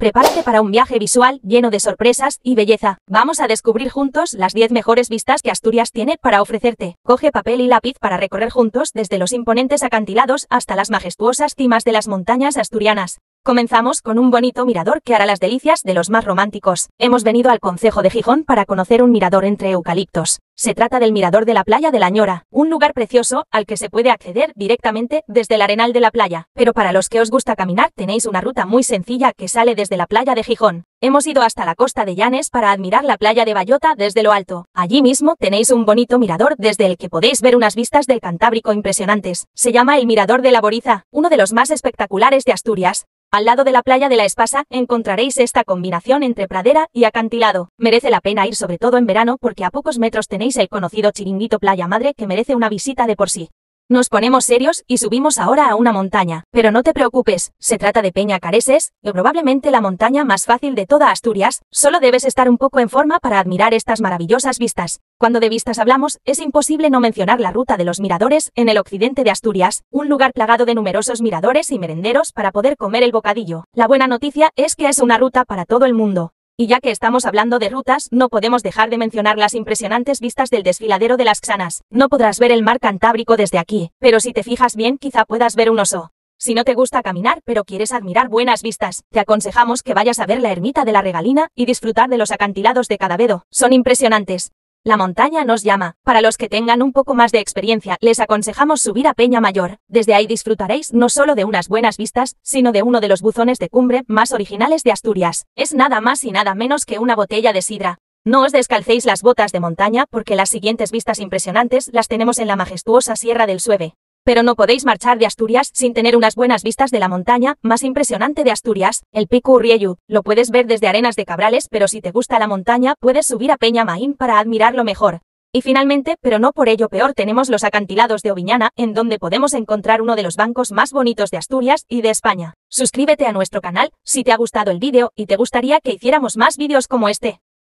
Prepárate para un viaje visual lleno de sorpresas y belleza. Vamos a descubrir juntos las 10 mejores vistas que Asturias tiene para ofrecerte. Coge papel y lápiz para recorrer juntos desde los imponentes acantilados hasta las majestuosas cimas de las montañas asturianas. Comenzamos con un bonito mirador que hará las delicias de los más románticos. Hemos venido al concejo de Gijón para conocer un mirador entre eucaliptos. Se trata del mirador de la playa de la Ñora, un lugar precioso al que se puede acceder directamente desde el arenal de la playa. Pero para los que os gusta caminar tenéis una ruta muy sencilla que sale desde la playa de Gijón. Hemos ido hasta la costa de Llanes para admirar la playa de Bayota desde lo alto. Allí mismo tenéis un bonito mirador desde el que podéis ver unas vistas del Cantábrico impresionantes. Se llama el Mirador de la Boriza, uno de los más espectaculares de Asturias. Al lado de la playa de la Espasa encontraréis esta combinación entre pradera y acantilado. Merece la pena ir sobre todo en verano porque a pocos metros tenéis el conocido chiringuito Playa Madre que merece una visita de por sí. Nos ponemos serios y subimos ahora a una montaña. Pero no te preocupes, se trata de Peña Careses, y probablemente la montaña más fácil de toda Asturias. Solo debes estar un poco en forma para admirar estas maravillosas vistas. Cuando de vistas hablamos, es imposible no mencionar la ruta de los miradores en el occidente de Asturias, un lugar plagado de numerosos miradores y merenderos para poder comer el bocadillo. La buena noticia es que es una ruta para todo el mundo. Y ya que estamos hablando de rutas, no podemos dejar de mencionar las impresionantes vistas del desfiladero de las Xanas. No podrás ver el mar Cantábrico desde aquí, pero si te fijas bien quizá puedas ver un oso. Si no te gusta caminar, pero quieres admirar buenas vistas, te aconsejamos que vayas a ver la ermita de la Regalina y disfrutar de los acantilados de Cadavedo. Son impresionantes. La montaña nos llama. Para los que tengan un poco más de experiencia, les aconsejamos subir a Peña Mayor. Desde ahí disfrutaréis no solo de unas buenas vistas, sino de uno de los buzones de cumbre más originales de Asturias. Es nada más y nada menos que una botella de sidra. No os descalcéis las botas de montaña porque las siguientes vistas impresionantes las tenemos en la majestuosa Sierra del Sueve. Pero no podéis marchar de Asturias sin tener unas buenas vistas de la montaña más impresionante de Asturias, el Pico Urriellu. Lo puedes ver desde Arenas de Cabrales, pero si te gusta la montaña, puedes subir a Peña Maín para admirarlo mejor. Y finalmente, pero no por ello peor, tenemos los acantilados de Oviñana, en donde podemos encontrar uno de los bancos más bonitos de Asturias y de España. Suscríbete a nuestro canal si te ha gustado el vídeo y te gustaría que hiciéramos más vídeos como este.